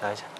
来一下。